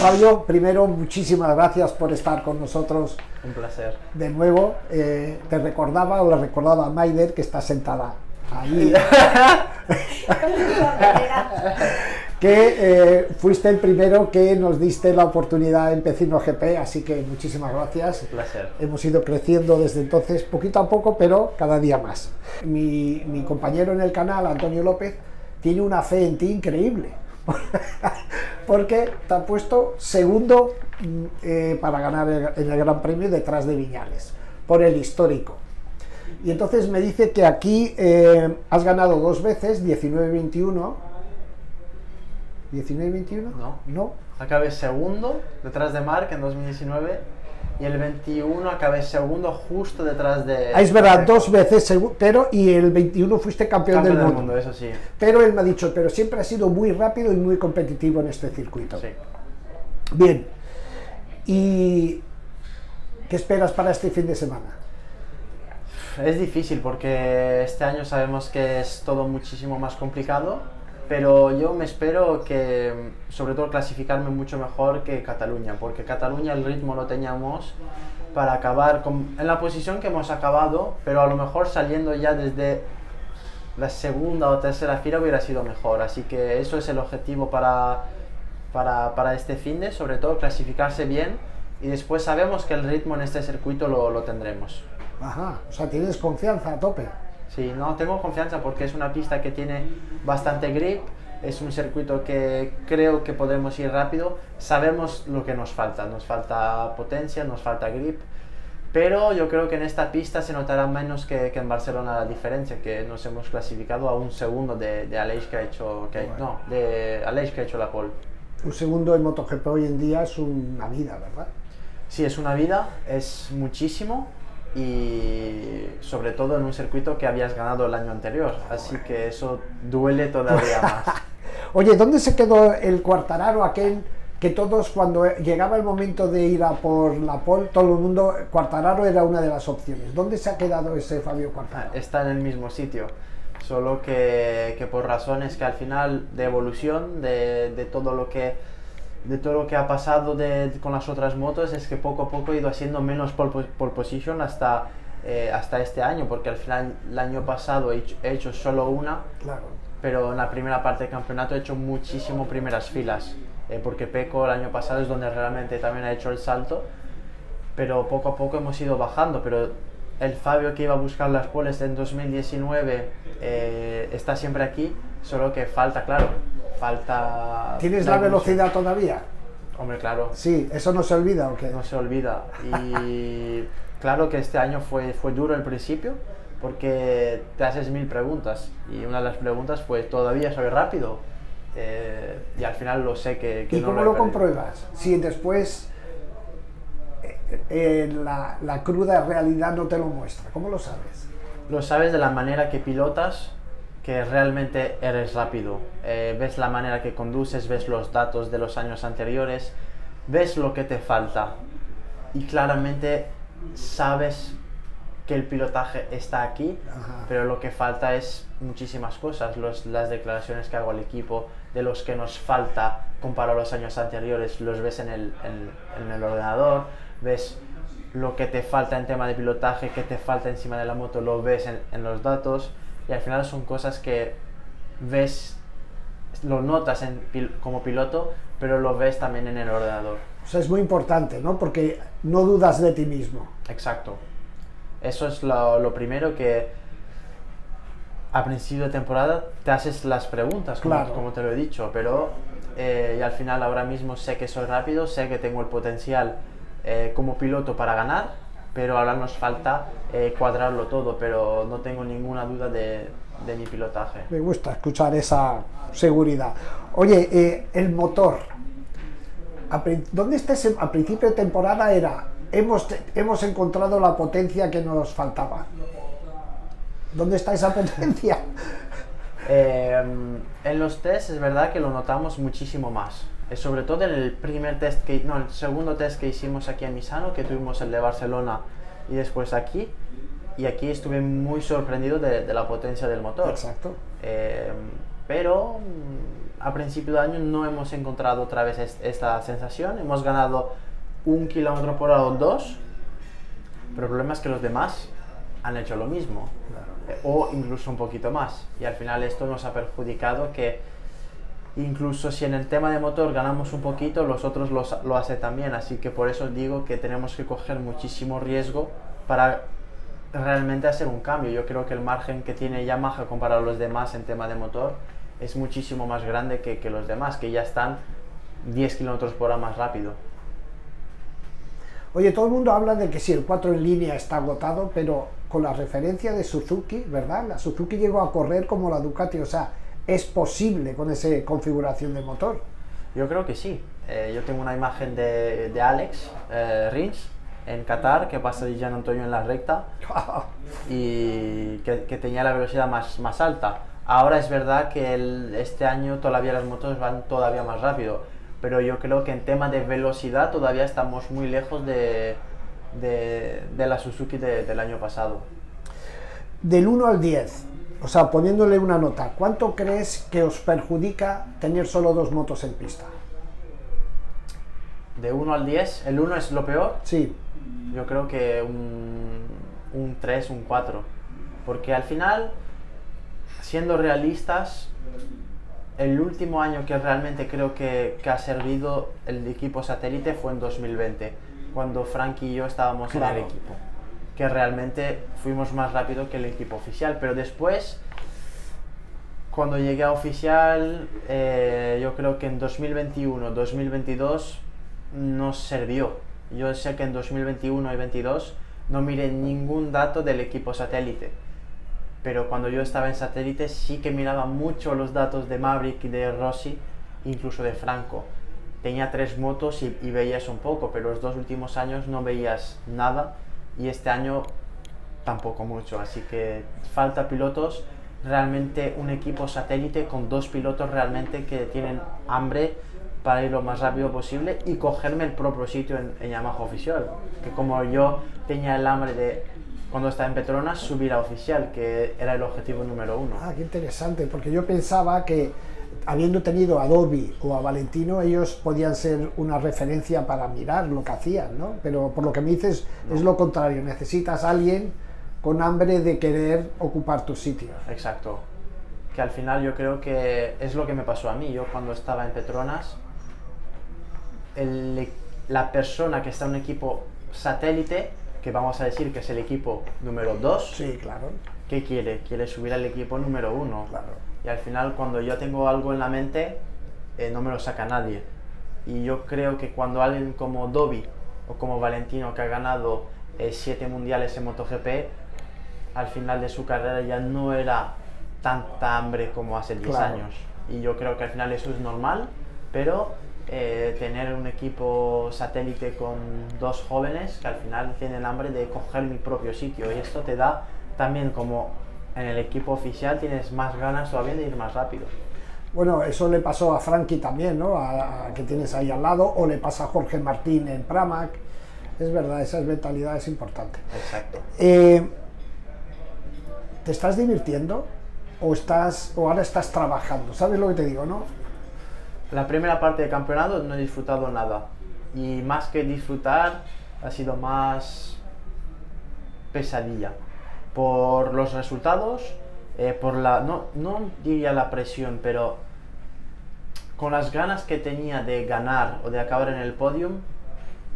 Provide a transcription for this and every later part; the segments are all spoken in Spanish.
Fabio, primero, muchísimas gracias por estar con nosotros Un placer. de nuevo. Eh, te recordaba o le recordaba a Maider que está sentada ahí, que eh, fuiste el primero que nos diste la oportunidad en Pecino GP, así que muchísimas gracias. Un placer. Hemos ido creciendo desde entonces, poquito a poco, pero cada día más. Mi, mi compañero en el canal, Antonio López, tiene una fe en ti increíble. Porque te ha puesto segundo mm, eh, para ganar el, el Gran Premio detrás de Viñales, por el histórico. Y entonces me dice que aquí eh, has ganado dos veces, 19-21. ¿19-21? No. No. Acabé segundo detrás de Mark en 2019 y el 21 acabé segundo justo detrás de... Ah, es verdad, dos veces, pero y el 21 fuiste campeón, Campeón del mundo. eso sí. Pero él me ha dicho, pero siempre ha sido muy rápido y muy competitivo en este circuito. sí. Bien. ¿Y qué esperas para este fin de semana? Es difícil porque este año sabemos que es todo muchísimo más complicado, pero yo me espero que, sobre todo, clasificarme mucho mejor que Cataluña, porque Cataluña el ritmo lo teníamos para acabar con- en la posición que hemos acabado, pero a lo mejor saliendo ya desde la segunda o tercera fila hubiera sido mejor, así que eso es el objetivo para, para, para este fin de, sobre todo clasificarse bien y después sabemos que el ritmo en este circuito lo, lo tendremos. Ajá, o sea, tienes confianza a tope. Sí, no, tengo confianza porque es una pista que tiene bastante grip, es un circuito que creo que podemos ir rápido, sabemos lo que nos falta, nos falta potencia, nos falta grip, pero yo creo que en esta pista se notará menos que, que en Barcelona la diferencia, que nos hemos clasificado a un segundo de, de Aleix que ha hecho, que, no, de Aleix que ha hecho la pole. Un segundo en MotoGP hoy en día es una vida, ¿verdad? Sí, es una vida, es muchísimo y sobre todo en un circuito que habías ganado el año anterior, así que eso duele todavía más. Oye, ¿dónde se quedó el cuartararo aquel que todos cuando llegaba el momento de ir a por la pole, todo el mundo, cuartararo era una de las opciones. ¿Dónde se ha quedado ese Fabio Cuartararo? Está en el mismo sitio, solo que, que por razones que al final de evolución, de, de todo lo que de todo lo que ha pasado de- con las otras motos es que poco a poco he ido haciendo menos pole, po- pole position hasta, eh, hasta este año, porque al final el año pasado he hecho, he hecho solo una, Claro. pero en la primera parte del campeonato he hecho muchísimo primeras filas, eh, porque Peco el año pasado es donde realmente también ha hecho el salto, pero poco a poco hemos ido bajando, pero el Fabio que iba a buscar las poles en 2019 eh, está siempre aquí, solo que falta, claro, falta... ¿Tienes la velocidad todavía? Hombre, claro, Sí, eso no se olvida, ¿o qué? no se olvida. Y claro que este año fue, fue duro al principio porque te haces mil preguntas y una de las preguntas fue, ¿todavía soy rápido? Eh, y al final lo sé que, que ¿Y no cómo lo perdido. compruebas? Si después eh, eh, la, la cruda realidad no te lo muestra, ¿cómo lo sabes? Lo sabes de la manera que pilotas, que realmente eres rápido. Eh, ves la manera que conduces, ves los datos de los años anteriores, ves lo que te falta y claramente sabes que el pilotaje está aquí, Ajá. pero lo que falta es muchísimas cosas. Los- las declaraciones que hago al equipo, de los que nos falta comparado a los años anteriores, los ves en el, en- en el ordenador, ves lo que te falta en tema de pilotaje, que te falta encima de la moto, lo ves en, en los datos y al final son cosas que ves, lo notas en como piloto, pero lo ves también en el ordenador. O sea, es muy importante, ¿no? Porque no dudas de ti mismo. Exacto. Eso es lo, lo primero que a principio de temporada te haces las preguntas, como, Claro. como te lo he dicho, pero eh, y al final ahora mismo sé que soy rápido, sé que tengo el potencial eh, como piloto para ganar, pero ahora nos falta eh, cuadrarlo todo, pero no tengo ninguna duda de, de mi pilotaje. Me gusta escuchar esa seguridad. Oye, eh, el motor. ¿Dónde está ese? A principio de temporada era, hemos, hemos encontrado la potencia que nos faltaba. ¿Dónde está esa potencia? Eh, en los tests es verdad que lo notamos muchísimo más. Eh, sobre todo en el primer test que, no, el segundo test que hicimos aquí en Misano, que tuvimos el de Barcelona y después aquí. Y aquí estuve muy sorprendido de, de la potencia del motor. Exacto. Eh, pero mm, a principio de año no hemos encontrado otra vez esta sensación. Hemos ganado un kilómetro por hora o dos, pero el problema es que los demás han hecho lo mismo, eh, o incluso un poquito más. Y al final esto nos ha perjudicado que incluso si en el tema de motor ganamos un poquito, los otros lo hacen también. Así que por eso digo que tenemos que coger muchísimo riesgo para realmente hacer un cambio. Yo creo que el margen que tiene Yamaha comparado a los demás en tema de motor es muchísimo más grande que, que los demás, que ya están 10 kilómetros por hora más rápido. Oye, todo el mundo habla de que sí, el 4 en línea está agotado, pero con la referencia de Suzuki, ¿verdad? La Suzuki llegó a correr como la Ducati, o sea, es posible con esa configuración de motor. Yo creo que sí. Eh, yo tengo una imagen de, de Alex eh, Rins en Qatar que pasa de Gian Antonio en la recta y que, que, tenía la velocidad más, más alta. Ahora es verdad que el, este año todavía las motos van todavía más rápido, pero yo creo que en tema de velocidad todavía estamos muy lejos de, de, de la Suzuki del año pasado. Del 1 al 10, o sea, poniéndole una nota, ¿cuánto crees que os perjudica tener solo dos motos en pista? De 1 al 10, ¿el 1 es lo peor? Sí. Yo creo que un, un 3, un 4. Porque al final, siendo realistas, el último año que realmente creo que, que, ha servido el equipo satélite fue en 2020, cuando Frank y yo estábamos en el equipo que realmente fuimos más rápido que el equipo oficial. Pero después, cuando llegué a oficial, eh, yo creo que en 2021, 2022 nos sirvió. Yo sé que en 2021 y 2022 no miré ningún dato del equipo satélite. Pero cuando yo estaba en satélite sí que miraba mucho los datos de Maverick de Rossi, incluso de Franco. Tenía tres motos y veías un poco, pero los dos últimos años no veías nada y este año tampoco mucho, así que falta pilotos, realmente un equipo satélite con dos pilotos realmente que tienen hambre para ir lo más rápido posible y cogerme el propio sitio en, Yamaha oficial, que como yo tenía el hambre de cuando estaba en Petronas subir a oficial, que era el objetivo número uno. Ah, qué interesante, porque yo pensaba que habiendo tenido a Adobe o a Valentino, ellos podían ser una referencia para mirar lo que hacían, ¿no? Pero por lo que me dices es lo contrario, necesitas a alguien con hambre de querer ocupar tu sitio. Exacto. Que al final yo creo que es lo que me pasó a mí. Yo cuando estaba en Petronas, el, la persona que está en un equipo satélite, que vamos a decir que es el equipo número 2, sí, claro. ¿qué quiere? Quiere subir al equipo número 1. Claro y al final cuando yo tengo algo en la mente eh, no me lo saca nadie. Y yo creo que cuando alguien como Dobby o como Valentino que ha ganado eh, siete mundiales en MotoGP, al final de su carrera ya no era tanta hambre como hace 10 años. Y yo creo que al final eso es normal, pero eh, tener un equipo satélite con dos jóvenes que al final tienen hambre de coger mi propio sitio y esto te da también como en el equipo oficial tienes más ganas todavía de ir más rápido. Bueno, eso le pasó a Frankie también, ¿no? A, que tienes ahí al lado, o le pasa a Jorge Martín en Pramac. Es verdad, esa mentalidad es importante. Exacto. Eh, ¿Te estás divirtiendo o, estás, o ahora estás trabajando? ¿Sabes lo que te digo, no? La primera parte del campeonato no he disfrutado nada. Y más que disfrutar, ha sido más pesadilla por los resultados, eh, por la, no, no diría la presión, pero con las ganas que tenía de ganar o de acabar en el podium,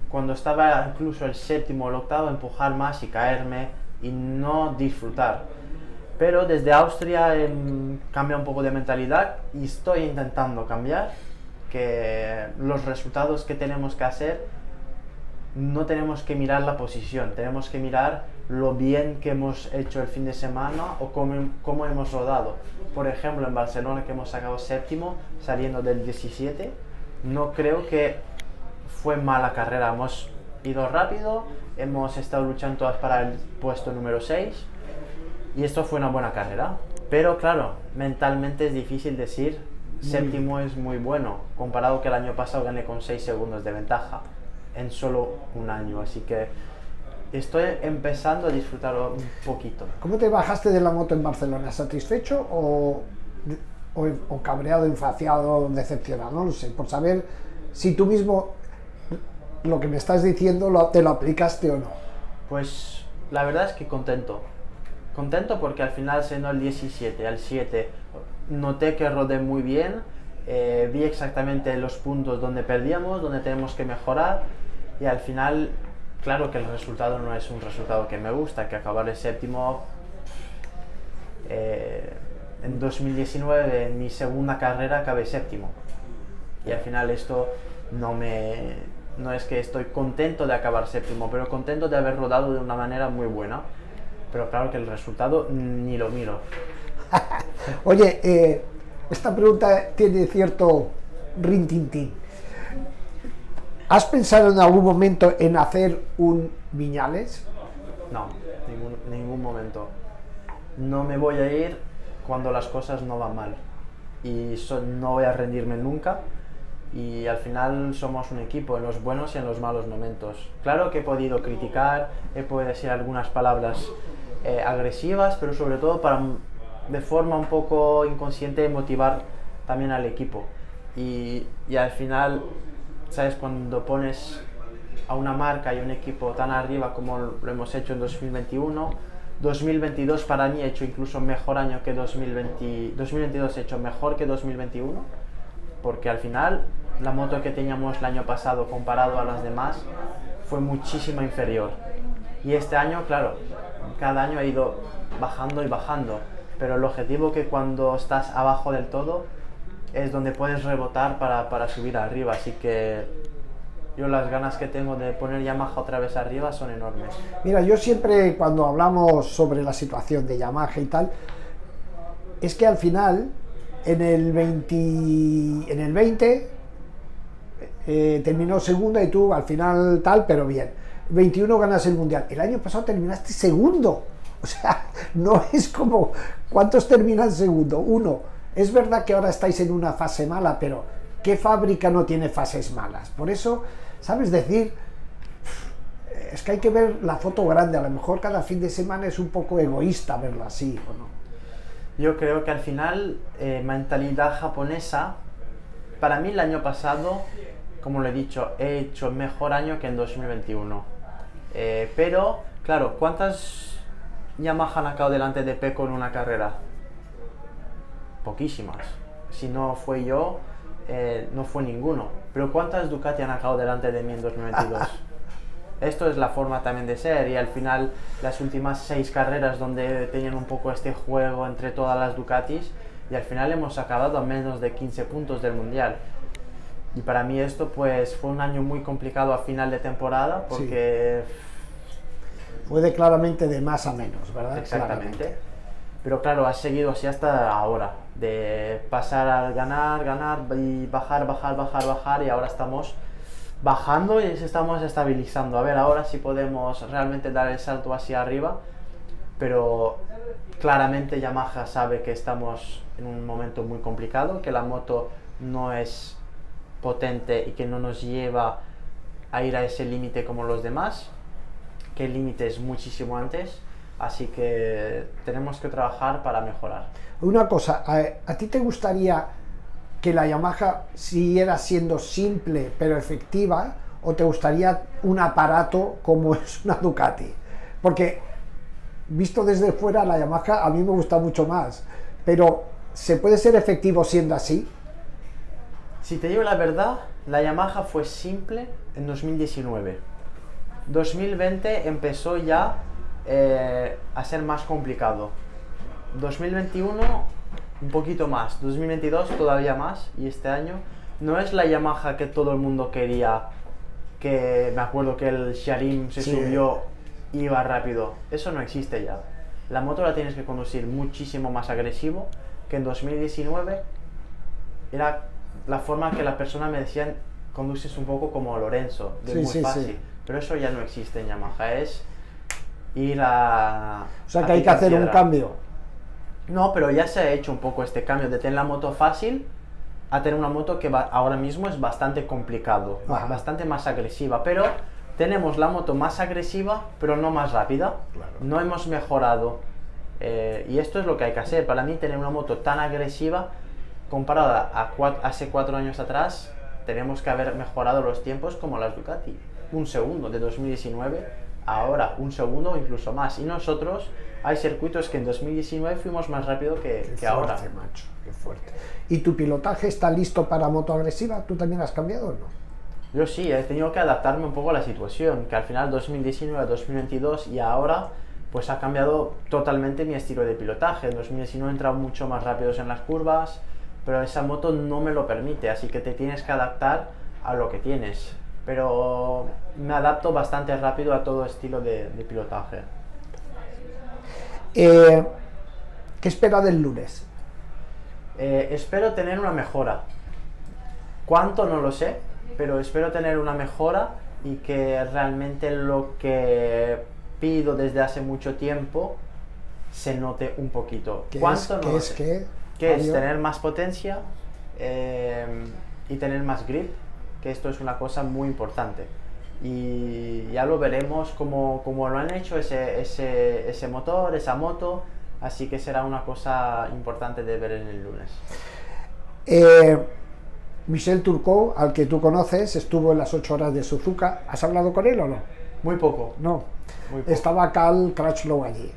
cuando estaba incluso el séptimo o el octavo, empujar más y caerme y no disfrutar. Pero desde Austria eh, cambia un poco de mentalidad y estoy intentando cambiar, que los resultados que tenemos que hacer no tenemos que mirar la posición, tenemos que mirar lo bien que hemos hecho el fin de semana o cómo, cómo hemos rodado. Por ejemplo, en Barcelona que hemos sacado séptimo saliendo del 17, no creo que fue mala carrera. Hemos ido rápido, hemos estado luchando todas para el puesto número 6 y esto fue una buena carrera. Pero claro, mentalmente es difícil decir séptimo es muy bueno, comparado que el año pasado gané con 6 segundos de ventaja en solo un año. Así que estoy empezando a disfrutarlo un poquito. ¿Cómo te bajaste de la moto en Barcelona? ¿Satisfecho o o, o cabreado, enfaciado, decepcionado, no lo sé, por saber si tú mismo lo que me estás diciendo lo, te lo aplicaste o no. Pues la verdad es que contento. Contento porque al final, siendo el 17 al 7, noté que rodé muy bien, eh, vi exactamente los puntos donde perdíamos, donde tenemos que mejorar y al final, claro que el resultado no es un resultado que me gusta, que acabar séptimo eh, en 2019, en mi segunda carrera, acabé séptimo. Y al final esto no me... No es que estoy contento de acabar séptimo, pero contento de haber rodado de una manera muy buena. Pero claro que el resultado ni lo miro. Oye, eh, esta pregunta tiene cierto rintintín. ¿Has pensado en algún momento en hacer un Viñales? No, ningún, ningún momento. No me voy a ir cuando las cosas no van mal. Y so- no voy a rendirme nunca. Y al final somos un equipo en los buenos y en los malos momentos. Claro que he podido criticar, he podido decir algunas palabras eh, agresivas, pero sobre todo para de forma un poco inconsciente motivar también al equipo. Y al final, ¿sabes? Cuando pones a una marca y un equipo tan arriba como lo hemos hecho en 2021, 2022 para mí he hecho incluso mejor año que 2020, 2022 he hecho mejor que 2021, porque al final la moto que teníamos el año pasado comparado a las demás fue muchísimo inferior. Y este año, claro, cada año ha ido bajando y bajando, pero el objetivo que cuando estás abajo del todo es donde puedes rebotar para, para subir arriba, así que yo las ganas que tengo de poner Yamaha otra vez arriba son enormes. Mira, yo siempre cuando hablamos sobre la situación de Yamaha y tal, es que al final, en el 20, en el 20 eh, terminó segunda y tú al final tal, pero bien. 21 ganas el mundial. El año pasado terminaste segundo. O sea, no es como ¿cuántos terminan segundo? Uno. Es verdad que ahora estáis en una fase mala, pero ¿qué fábrica no tiene fases malas? Por eso, ¿sabes decir? es que hay que ver la foto grande. A lo mejor cada fin de semana es un poco egoísta verlo así, ¿o no? Yo creo que al final, eh, mentalidad japonesa, para mí el año pasado, como lo he dicho, he hecho mejor año que en 2021. Eh, pero, claro, ¿cuántas Yamaha han acabado delante de Peco en una carrera? Poquísimas. Si no fue yo, eh, no fue ninguno. Pero ¿cuántas Ducati han acabado delante de mí en 2022? Esto es la forma también de ser y al final las últimas seis carreras donde tenían un poco este juego entre todas las Ducatis y al final hemos acabado a menos de 15 puntos del Mundial. Y para mí esto pues fue un año muy complicado a final de temporada porque Fue de claramente de más a menos, ¿verdad? Exactamente. Claramente. Pero claro, has seguido así hasta ahora, de pasar al ganar, ganar y bajar, bajar, bajar, bajar y ahora estamos bajando y estamos estabilizando. A ver ahora si podemos realmente dar el salto hacia arriba, pero claramente Yamaha sabe que estamos en un momento muy complicado, que la moto no es potente y que no nos lleva a ir a ese límite como los demás, que el límite es muchísimo antes, así que tenemos que trabajar para mejorar. Una cosa, ¿a, a ti te gustaría que la Yamaha siguiera siendo simple pero efectiva o te gustaría un aparato como es una Ducati? Porque visto desde fuera la Yamaha a mí me gusta mucho más, pero ¿se puede ser efectivo siendo así? Si te digo la verdad, la Yamaha fue simple en 2019. 2020 empezó ya eh, a ser más complicado. 2021 un poquito más, 2022 todavía más y este año no es la Yamaha que todo el mundo quería, que me acuerdo que el Sharim se Sí. subió iba rápido. Eso no existe ya. La moto la tienes que conducir muchísimo más agresivo que en 2019 era la forma que la persona me decían conduces un poco como Lorenzo, de Sí, muy sí, fácil. Pero eso ya no existe en Yamaha, es O sea que hay que hacer un cambio. No, pero ya se ha hecho un poco este cambio de tener la moto fácil a tener una moto que va- ahora mismo es bastante complicado, Ajá. bastante más agresiva, pero tenemos la moto más agresiva, pero no más rápida. Claro. No hemos mejorado. eh, y esto es lo que hay que hacer. Para mí tener una moto tan agresiva comparada a hace cuatro años atrás, tenemos que haber mejorado los tiempos como las Ducati. Un segundo de 2019, ahora un segundo o incluso más. Y nosotros, hay circuitos que en 2019 fuimos más rápido que, Qué ahora. fuerte, macho, qué fuerte. ¿Y tu pilotaje está listo para moto agresiva? ¿Tú también has cambiado o no? Yo sí, he tenido que adaptarme un poco a la situación, que al final 2019, 2022 y ahora pues ha cambiado totalmente mi estilo de pilotaje. En 2019 he entrado mucho más rápidos en las curvas, pero esa moto no me lo permite, así que te tienes que adaptar a lo que tienes. Pero me adapto bastante rápido a todo estilo de, de pilotaje. Eh, ¿Qué espera del lunes? Eh, espero tener una mejora. ¿Cuánto? No lo sé, pero espero tener una mejora y que realmente lo que pido desde hace mucho tiempo se note un poquito. ¿Qué ¿Cuánto? es, No qué lo es sé. qué? es tener más potencia eh, y tener más grip, que esto es una cosa muy importante. Y ya lo veremos como, como lo han hecho ese, ese, ese motor, esa moto, así que será una cosa importante de ver en el lunes. Eh, Michel Turcot, al que tú conoces, estuvo en las 8 horas de Suzuka. ¿Has hablado con él o no? Muy poco. No. Muy poco. Estaba Cal Crutchlow allí.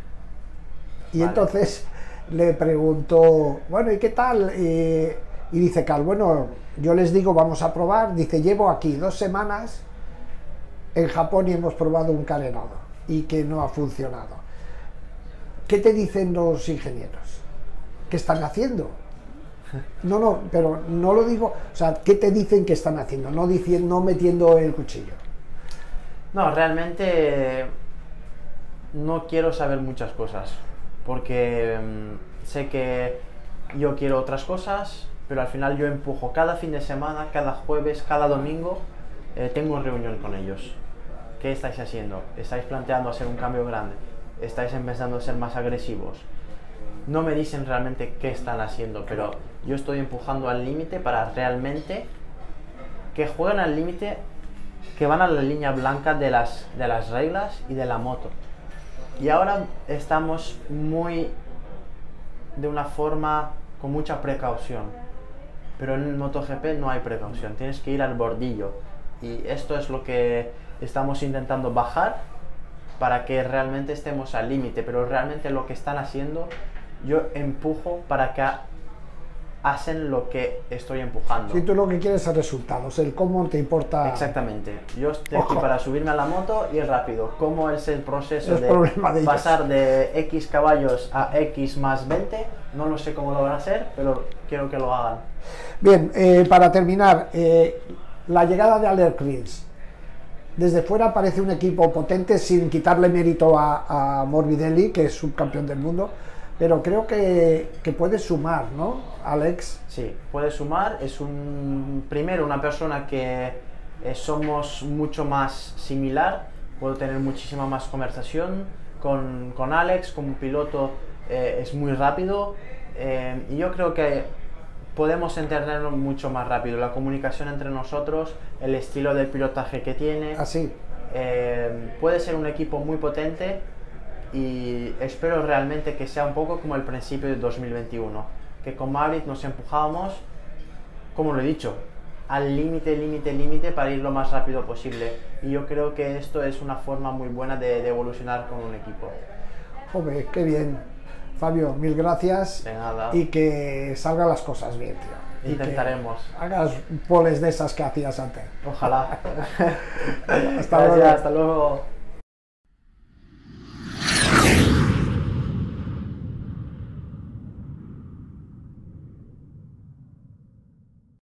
Y Vale. entonces le preguntó, bueno, ¿y qué tal? Eh, y dice Cal, bueno, yo les digo, vamos a probar. Dice, llevo aquí dos semanas en Japón y hemos probado un carenado y que no ha funcionado. ¿Qué te dicen los ingenieros? ¿Qué están haciendo? No, no, pero no lo digo, o sea, ¿qué te dicen que están haciendo? No diciendo, metiendo el cuchillo. No, realmente no quiero saber muchas cosas, porque mm, sé que yo quiero otras cosas, pero al final yo empujo cada fin de semana, cada jueves, cada domingo, eh, tengo reunión con ellos. ¿Qué estáis haciendo? ¿Estáis planteando hacer un cambio grande? ¿Estáis empezando a ser más agresivos? No me dicen realmente qué están haciendo, pero yo estoy empujando al límite para realmente que jueguen al límite que van a la línea blanca de las, de las reglas y de la moto. Y ahora estamos muy de una forma con mucha precaución. Pero en el MotoGP no hay precaución, tienes que ir al bordillo. Y esto es lo que estamos intentando bajar para que realmente estemos al límite. Pero realmente lo que están haciendo, yo empujo para que hacen lo que estoy empujando. Si tú lo que quieres es resultados, el cómo te importa. Exactamente. Yo estoy aquí para subirme a la moto y ir rápido. ¿Cómo es el proceso Es de pasar de X caballos a X más 20? No lo sé cómo lo van a hacer, pero quiero que lo hagan. Bien, eh, para terminar, eh, la llegada de Alert Creeds. Desde fuera parece un equipo potente sin quitarle mérito a, a Morbidelli, que es subcampeón del mundo, pero creo que, que puede sumar, ¿no, Alex? Sí, puede sumar. Es un primero una persona que eh, somos mucho más similar. Puedo tener muchísima más conversación con, con Alex como piloto. eh, es muy rápido eh, y yo creo que podemos entendernos mucho más rápido. La comunicación entre nosotros, el estilo del pilotaje que tiene. Así. Eh, puede ser un equipo muy potente y espero realmente que sea un poco como el principio de 2021, que con Maverick nos empujábamos, como lo he dicho, al límite, límite, límite para ir lo más rápido posible. Y yo creo que esto es una forma muy buena de, de evolucionar con un equipo. Joder, qué bien. Fabio, mil gracias. De nada. Y que salgan las cosas bien, tío. Y que Intentaremos. hagas poles de esas que hacías antes. Ojalá. Hasta Gracias, luego. hasta luego.